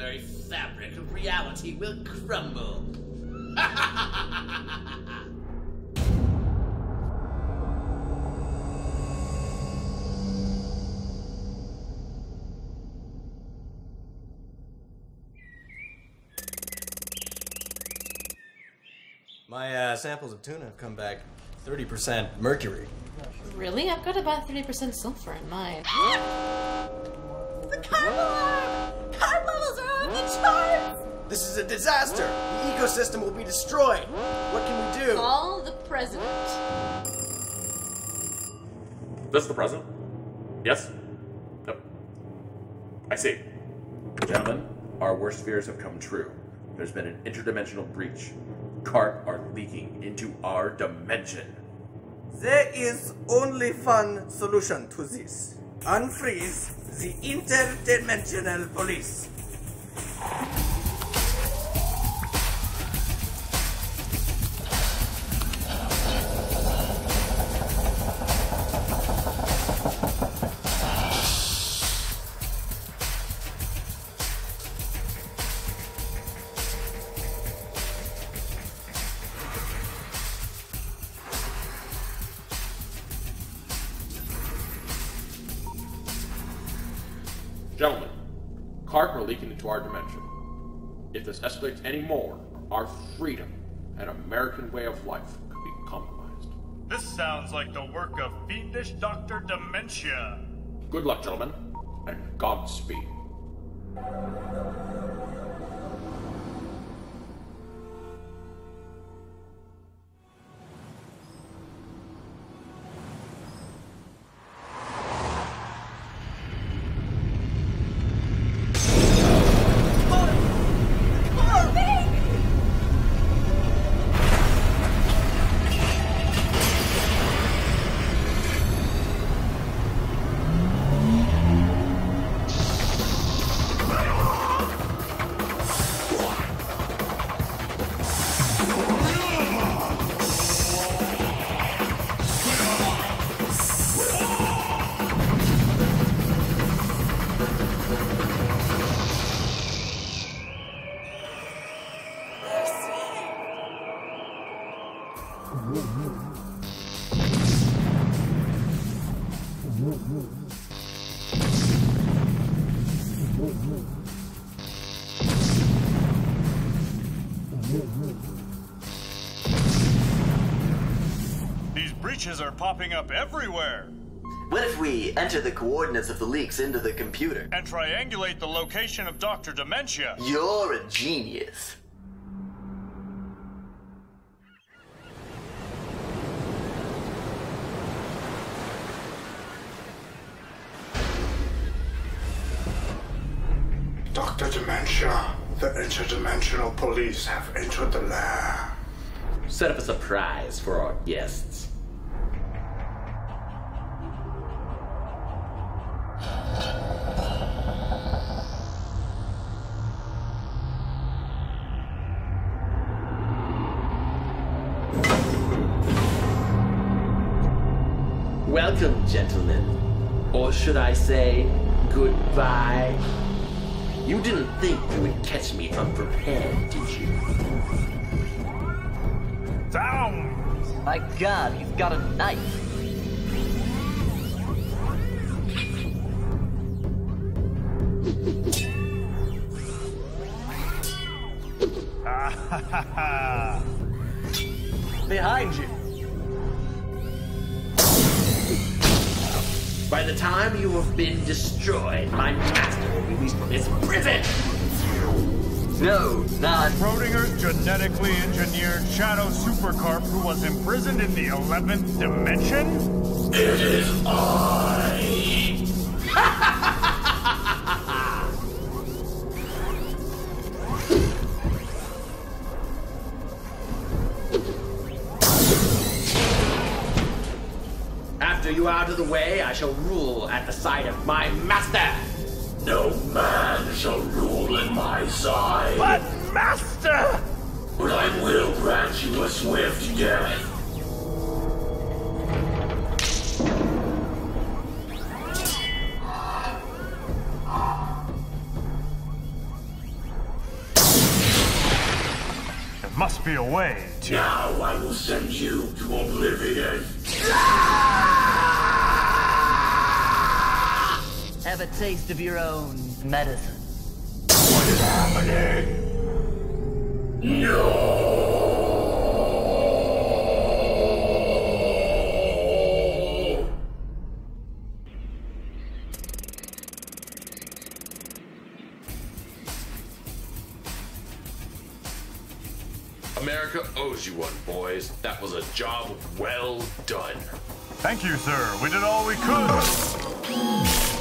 very fabric of reality will crumble. My uh, samples of tuna have come back 30% mercury. Really? I've got about 30% sulfur in mine. The carb This is a disaster! The ecosystem will be destroyed! What can we do? Call the president. This the president? Yes? Yep. I see. Gentlemen, our worst fears have come true. There's been an interdimensional breach. Carp are leaking into our dimension. There is only one solution to this. Unfreeze the interdimensional police. Gentlemen, Carp are leaking into our dimension. If this escalates any more, our freedom and American way of life could be compromised. This sounds like the work of fiendish Dr. Dementia. Good luck, gentlemen, and Godspeed. These breaches are popping up everywhere. What if we enter the coordinates of the leaks into the computer? And triangulate the location of Dr. Dementia. You're a genius. Dementia, the interdimensional police have entered the lair. Set up a surprise for our guests. Welcome, gentlemen. Or should I say, goodbye? You didn't think you would catch me unprepared, did you? Down! My god, he's got a knife. Behind you. By the time you have been destroyed, my master will be released from his prison! No, not. Schrodinger's genetically engineered shadow supercarp who was imprisoned in the 11th dimension? It is I. you out of the way, I shall rule at the side of my master. No man shall rule at my side. But, master! But I will grant you a swift death. There must be a way to... Now I will send you to oblivion. Ah! Have a taste of your own medicine. What is happening? No! America owes you one, boys. That was a job well done. Thank you, sir. We did all we could.